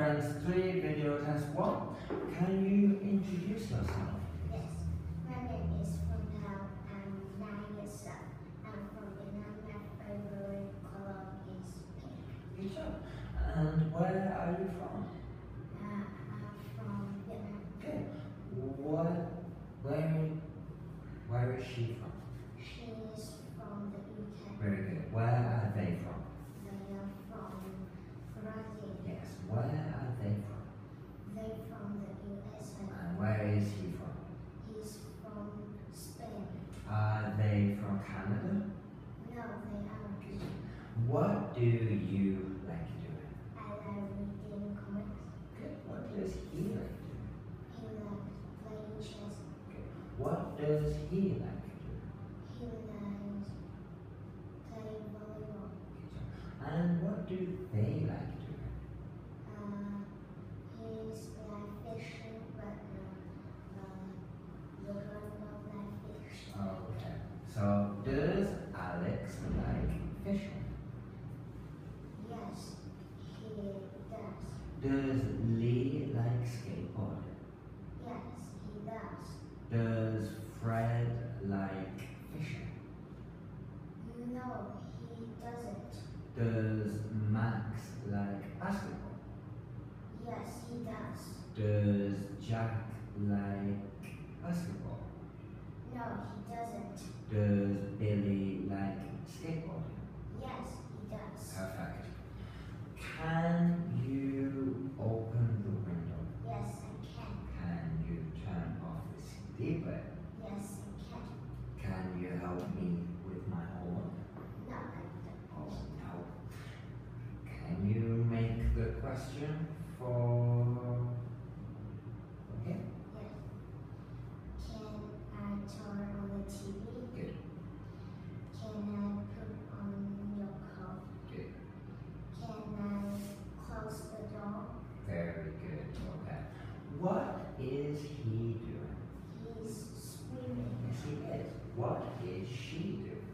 friends, three video test one. Can you introduce yourself? Yes, my name is Thao. I'm nine years old. I'm from Vietnam. My favorite color is pink. Good job. And where are you from? Uh, I'm from Vietnam. Okay. What, where, where is she from? She is from the UK. Very good. Where are they from? They are from Brazil. Yes. Where are they from? They from the USA. And where is he from? He's from Spain. Are they from Canada? No, they aren't. What do you like doing? I like reading comics. Good. What does he like doing? He likes playing chess. Good. What does he like doing? He likes playing volleyball. And what do they like doing? Uh, he's like fishing, but uh, uh, the girl don't like fish. Okay. So does Alex like fishing? Yes, he does. Does Lee like skateboarding? Yes, he does. Does Fred like fishing? No, he doesn't. Does Max like basketball? Yes, he does. Does Jack like basketball? No, he doesn't. Does Billy like skateboarding? Yes, he does. Perfect. Can you open the window? Yes, I can. Can you turn off the CD player? Yes, I can. Can you help me with my homework? No, I don't. Oh no. Can you make the question for okay? Yes. Can I turn on the TV? Good, Can I put on your coat? good. Can I close the door? Very good. Okay. What is he doing? He's swimming. Yes, he is. What is she doing?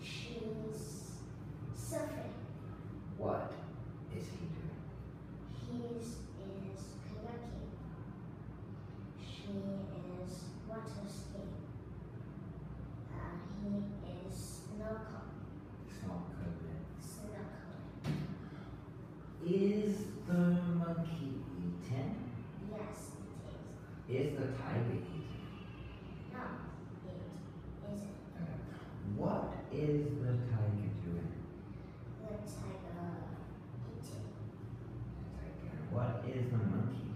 She's surfing. What is he doing? He is kayaking. She is water skiing. Uh, he is snorkel. Snorkeling. Snorkeling. Is the monkey eating? Yes, it is. The tiger eating? No, it isn't. What is the tiger doing? The tiger eating. Tiger. What is the monkey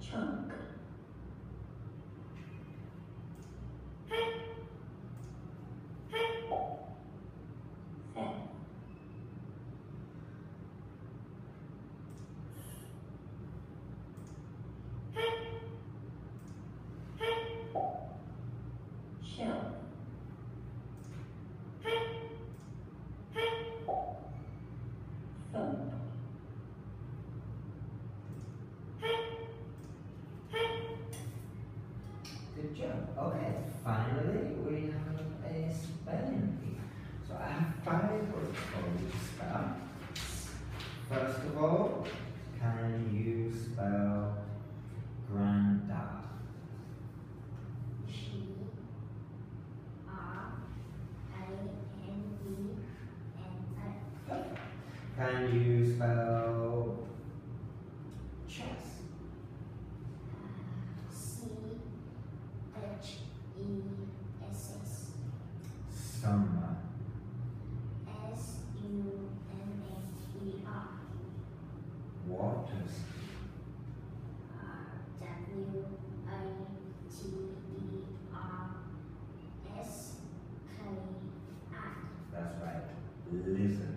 천 Good job. Okay, finally we have a spelling bee. So I have five words for you to spell. First of all, can you spell granddad? Lizard